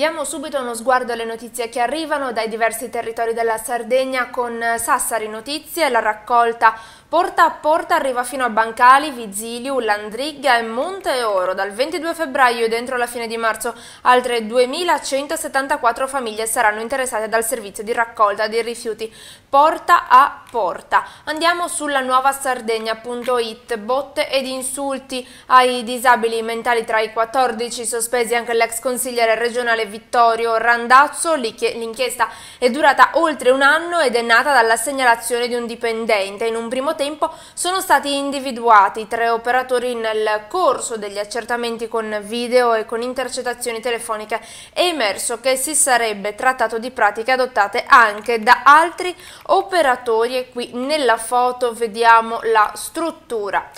Diamo subito uno sguardo alle notizie che arrivano dai diversi territori della Sardegna con Sassari Notizie, la raccolta porta a porta arriva fino a Bancali, Viziliu, Landrigga e Monte Oro. Dal 22 febbraio e dentro la fine di marzo altre 2174 famiglie saranno interessate dal servizio di raccolta dei rifiuti porta a porta. Andiamo sulla nuova Sardegna.it, botte ed insulti ai disabili mentali tra i 14 sospesi anche l'ex consigliere regionale Vittorio Randazzo. L'inchiesta è durata oltre un anno ed è nata dalla segnalazione di un dipendente. In un primo tempo sono stati individuati tre operatori nel corso degli accertamenti con video e con intercettazioni telefoniche. È emerso che si sarebbe trattato di pratiche adottate anche da altri operatori e qui nella foto vediamo la struttura.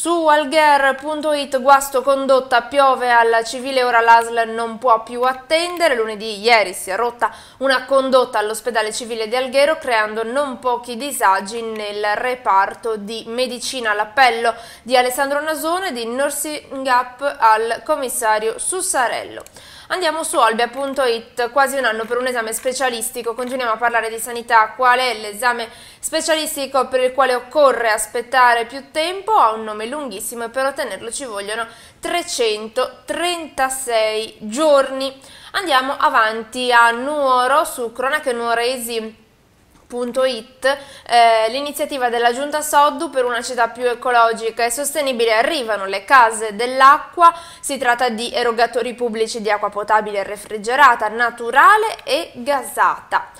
Su algher.it guasto condotta piove alla civile ora l'ASL non può più attendere. Lunedì ieri si è rotta una condotta all'ospedale civile di Alghero creando non pochi disagi nel reparto di medicina. L'appello di Alessandro Nasone di Nursing Up al commissario Sussarello. Andiamo su olbia.it, quasi un anno per un esame specialistico, continuiamo a parlare di sanità, qual è l'esame specialistico per il quale occorre aspettare più tempo, ha un nome lunghissimo e per ottenerlo ci vogliono 336 giorni. Andiamo avanti a Nuoro, su cronache nuoresi eh, l'iniziativa della Giunta Soddu per una città più ecologica e sostenibile arrivano le case dell'acqua, si tratta di erogatori pubblici di acqua potabile refrigerata, naturale e gasata.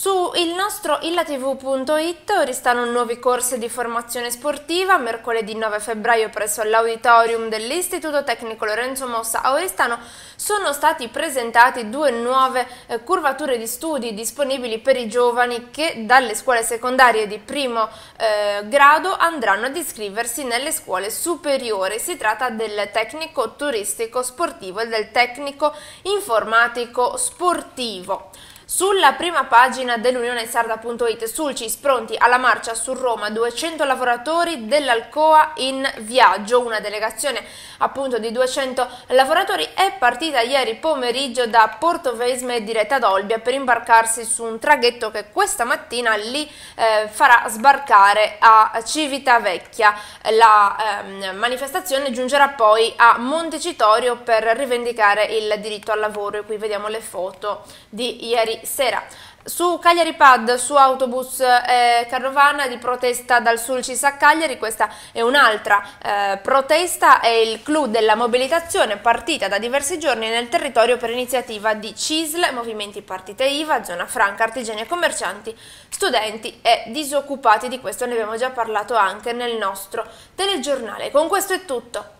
Su il nostro illatv.it ristano nuovi corsi di formazione sportiva. Mercoledì 9 febbraio presso l'auditorium dell'Istituto Tecnico Lorenzo Mossa a Oristano sono stati presentati due nuove eh, curvature di studi disponibili per i giovani che dalle scuole secondarie di primo eh, grado andranno ad iscriversi nelle scuole superiori. Si tratta del tecnico turistico sportivo e del tecnico informatico sportivo. Sulla prima pagina dell'Unione Sarda.it, Sulcis pronti alla marcia su Roma, 200 lavoratori dell'Alcoa in viaggio, una delegazione appunto di 200 lavoratori è partita ieri pomeriggio da Porto Vesme diretta ad Olbia per imbarcarsi su un traghetto che questa mattina li eh, farà sbarcare a Civitavecchia. La eh, manifestazione giungerà poi a Montecitorio per rivendicare il diritto al lavoro e qui vediamo le foto di ieri sera. Su Cagliari Pad, su autobus eh, carovana di protesta dal Sulcis a Cagliari, questa è un'altra eh, protesta, è il clou della mobilitazione partita da diversi giorni nel territorio per iniziativa di CISL, movimenti partite IVA, zona franca, artigiani e commercianti, studenti e disoccupati, di questo ne abbiamo già parlato anche nel nostro telegiornale. Con questo è tutto.